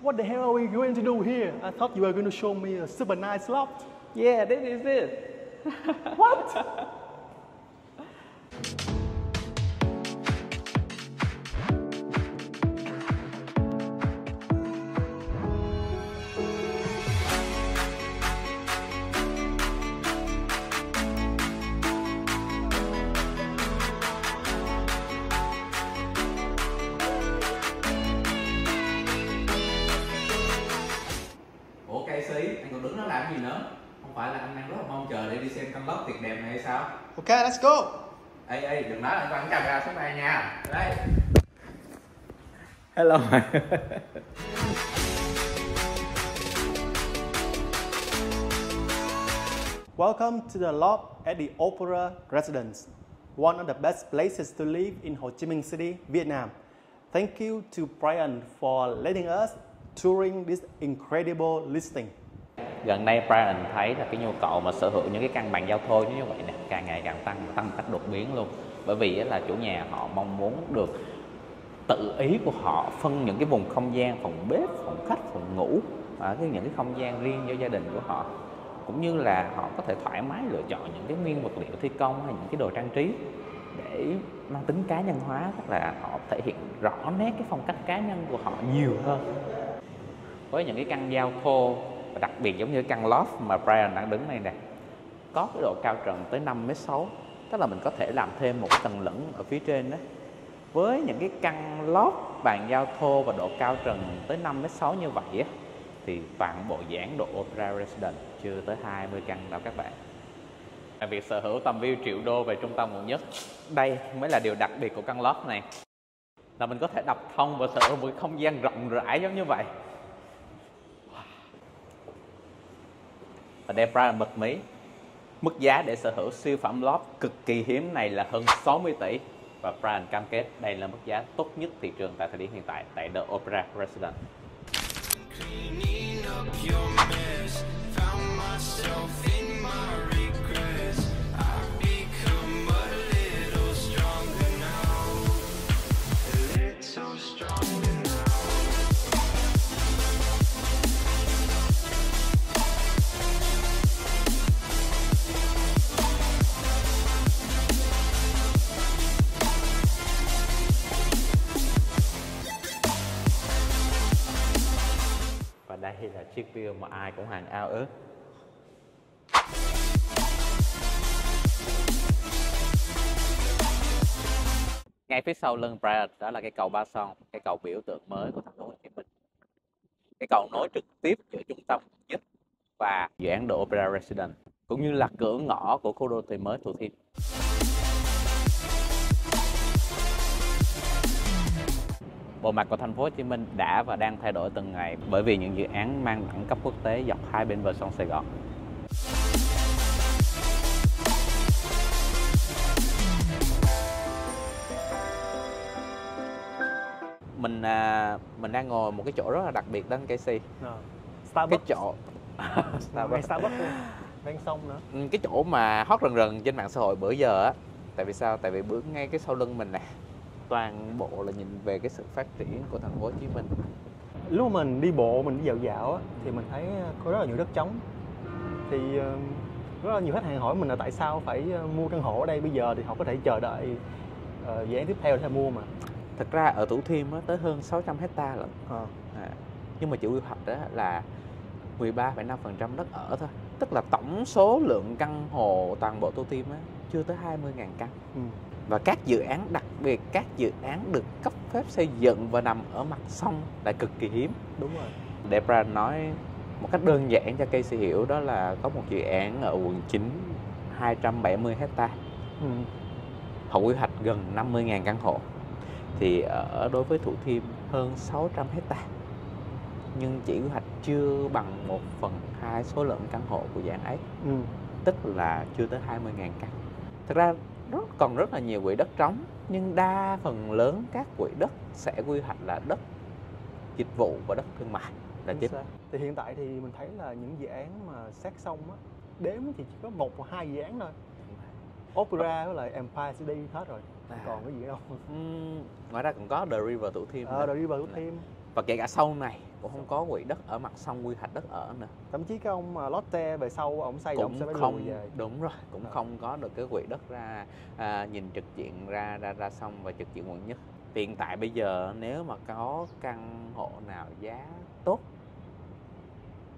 What the hell are we going to do here? I thought you were going to show me a super nice loft. Yeah, this is it. What? tuyệt đẹp này hay sao? Okay, let's go. Ê, ê, đừng nói là anh quăng camera xuống đây nha. Đây. Hello Welcome to the loft at the Opera Residence, one of the best places to live in Ho Chi Minh City, Vietnam. Thank you to Brian for letting us touring this incredible listing. Gần đây Brian thấy là cái nhu cầu mà sở hữu những cái căn bàn giao thô như vậy nè càng ngày càng tăng tăng một cách đột biến luôn. Bởi vì là chủ nhà họ mong muốn được tự ý của họ phân những cái vùng không gian phòng bếp phòng khách phòng ngủ à, cái những cái không gian riêng cho gia đình của họ. Cũng như là họ có thể thoải mái lựa chọn những cái nguyên vật liệu thi công hay những cái đồ trang trí để mang tính cá nhân hóa tức là họ thể hiện rõ nét cái phong cách cá nhân của họ nhiều hơn. Với những cái căn giao thô và đặc biệt giống như căn loft mà Brian đang đứng đây nè. Có cái độ cao trần tới 5m6 tức là mình có thể làm thêm một tầng lửng ở phía trên đó với những cái căn loft bàn giao thô và độ cao trần tới 5m6 như vậy á thì toàn bộ giảng độ Opera Residence chưa tới 20 căn đâu các bạn. Việc sở hữu tầm view triệu đô về trung tâm quận nhất. Đây mới là điều đặc biệt của căn loft này. Là mình có thể đập thông và sở hữu một không gian rộng rãi giống như vậy và đem là bật mí. Mức giá để sở hữu siêu phẩm lót cực kỳ hiếm này là hơn 60 tỷ. Và Brian cam kết đây là mức giá tốt nhất thị trường tại thời điểm hiện tại tại The Opera Residence. Chiếc view mà ai cũng hàng ao ước. Ngay phía sau lưng Brad, đó là cái cầu Ba Son, cái cầu biểu tượng mới của thành phố Hồ Chí Minh. Cái cầu nối trực tiếp giữa trung tâm nhất và dự án The Opera Residence, cũng như là cửa ngõ của khu đô thị mới Thủ Thiêm. Bộ mặt của thành phố Hồ Chí Minh đã và đang thay đổi từng ngày bởi vì những dự án mang đẳng cấp quốc tế dọc hai bên bờ sông Sài Gòn. Mình à, mình đang ngồi một cái chỗ rất là đặc biệt đó anh Casey. Ờ, Cái Starbucks. chỗ Ngay Starbucks. Starbucks luôn. Ven sông nữa. Ừ, cái chỗ mà hot rần rần trên mạng xã hội bữa giờ á tại vì sao tại vì bước ngay cái sau lưng mình nè toàn bộ là nhìn về cái sự phát triển của thành phố Hồ Chí Minh Lúc mà mình đi bộ, mình đi dạo dạo á, thì mình thấy có rất là nhiều đất trống. Thì ờ, rất là nhiều khách hàng hỏi mình là tại sao phải ờ, mua căn hộ ở đây bây giờ thì họ có thể chờ đợi ờ, dự án tiếp theo để mua mà. thực ra ở Thủ Thiêm á, tới hơn 600 hecta lận Ờ. à, nhưng mà chỉ quy hoạch đó là 13,5% đất ở thôi tức là tổng số lượng căn hộ toàn bộ Thủ Thiêm á, chưa tới 20.000 căn Ừ. và các dự án đặc biệt các dự án được cấp phép xây dựng và nằm ở mặt sông lại cực kỳ hiếm Đúng rồi. Brand nói một cách đơn giản cho Casey hiểu đó là có một dự án ở quận 9 270 hecta Ừ. họ quy hoạch gần 50.000 căn hộ thì ở đối với Thủ Thiêm hơn 600 hecta nhưng chỉ quy hoạch chưa bằng 1 phần 2 số lượng căn hộ của dự án ấy Ừ. tức là chưa tới 20.000 căn thật ra nó còn rất là nhiều quỹ đất trống nhưng đa phần lớn các quỹ đất sẽ quy hoạch là đất dịch vụ và đất thương mại là Chính. Thì hiện tại thì mình thấy là những dự án mà sát sông á, đếm thì chỉ có một hoặc hai dự án thôi. Opera với lại Empire City hết rồi. À. còn cái gì đâu. Ừm, ngoài ra còn có The River Thủ Thiêm Ờ, rồi đi vào Thủ Thiêm. Và kể cả sau này cũng không có quỹ đất ở mặt sông quy hoạch đất ở nữa thậm chí cái ông mà Lotte về sau ông xây ông sẽ cũng phải không về đúng rồi cũng Ờ. không có được cái quỹ đất ra à, nhìn trực diện ra ra ra sông và trực diện quận nhất hiện tại bây giờ nếu mà có căn hộ nào giá tốt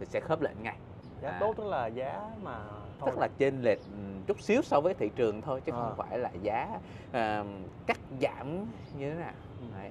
thì sẽ khớp lệnh ngay giá À. tốt tức là giá mà thôi tức là trên lệch ừ, chút xíu so với thị trường thôi chứ Ờ. không phải là giá à, cắt giảm như thế nào Đấy.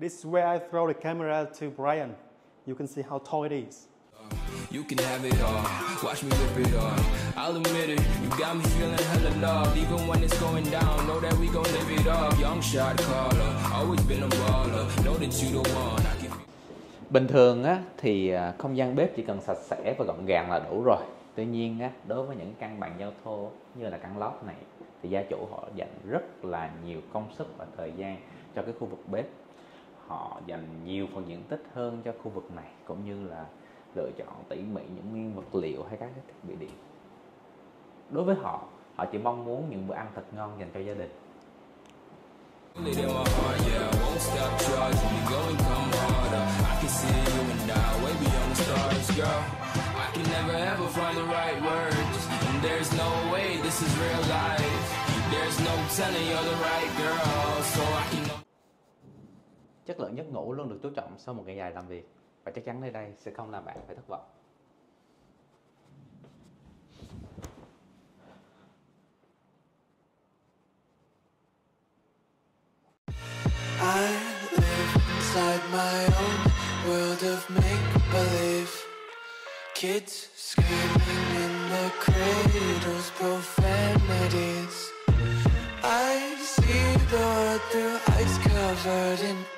This is where I throw the camera to Brian you can see how tall it is You can have it all. Watch me rip it off. I'll admit it. You got me feeling hella loved. Even when it's going down, know that we gon' live it up. Young shot caller. Always been a baller. Know that you the one. I can Bình thường á, thì à, không gian bếp chỉ cần sạch sẽ và gọn gàng là đủ rồi. Tuy nhiên á, đối với những căn bàn giao thô như là căn lót này thì gia chủ họ dành rất là nhiều công sức và thời gian cho cái khu vực bếp. Họ dành nhiều phần diện tích hơn cho khu vực này cũng như là lựa chọn tỉ mỉ những nguyên vật liệu hay các thiết bị điện. Đối với họ, họ chỉ mong muốn những bữa ăn thật ngon dành cho gia đình. there's no. There's no telling you're the right girl. So I can know. Chất lượng giấc ngủ luôn được chú trọng sau một ngày dài làm việc và chắc chắn nơi đây sẽ không làm bạn phải thất vọng. I live inside my own world of make believe. Kids screaming in the cradles, profanities. I see the world through ice covered in.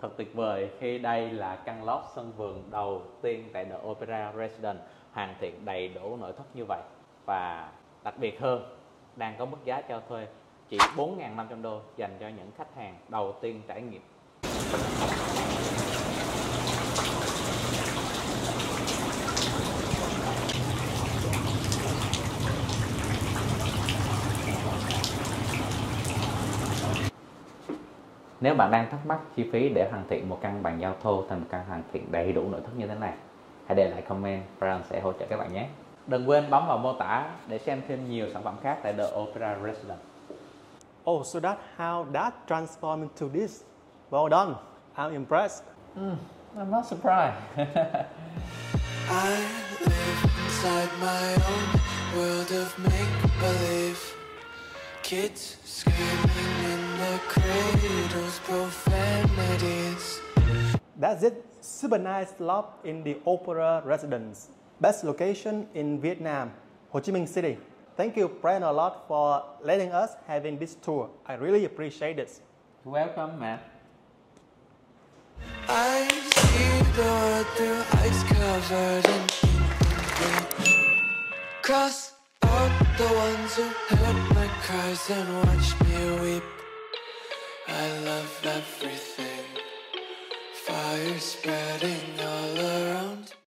Thật tuyệt vời khi đây là căn lót sân vườn đầu tiên tại The Opera Residence, hoàn thiện đầy đủ nội thất như vậy và đặc biệt hơn, đang có mức giá cho thuê chỉ 4.500 đô dành cho những khách hàng đầu tiên trải nghiệm. Nếu bạn đang thắc mắc chi phí để hoàn thiện một căn bàn giao thô thành một căn hoàn thiện đầy đủ nội thất như thế này, hãy để lại comment, Brian sẽ hỗ trợ các bạn nhé. Đừng quên bấm vào mô tả để xem thêm nhiều sản phẩm khác tại The Opera Residence. oh so that's how that transformed into this well done I'm impressed I'm not surprised. I live inside my own world of make believe. Kids screaming in their cradles, profanities. That's it. Super nice loft in the Opera Residence. Best location in Vietnam, Ho Chi Minh City. Thank you, Brian, a lot for letting us having this tour. I really appreciate it. welcome man I see the world through ice covered in ink. Cross out the ones who heard my cries and watch me weep. I love everything. Fire spreading all around